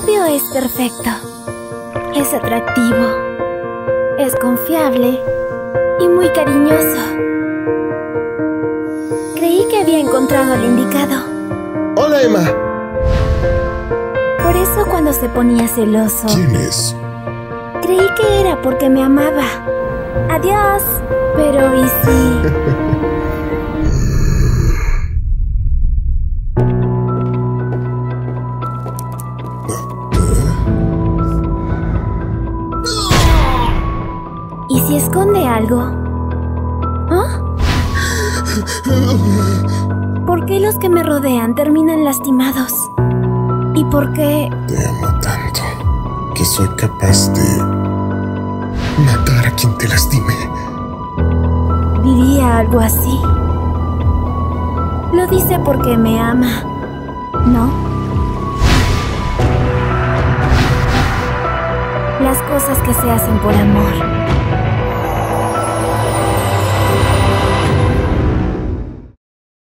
novio es perfecto. Es atractivo. Es confiable. Y muy cariñoso. Creí que había encontrado al indicado. Hola, Emma. Por eso cuando se ponía celoso... ¿Quién es? Creí que era porque me amaba. Adiós. Pero ¿y si...? ¿Y si esconde algo? ¿Ah? ¿Por qué los que me rodean terminan lastimados? ¿Y por qué Te amo tanto que soy capaz de matar a quien te lastime. diría algo así? Lo dice porque me ama, ¿no? Las cosas que se hacen por amor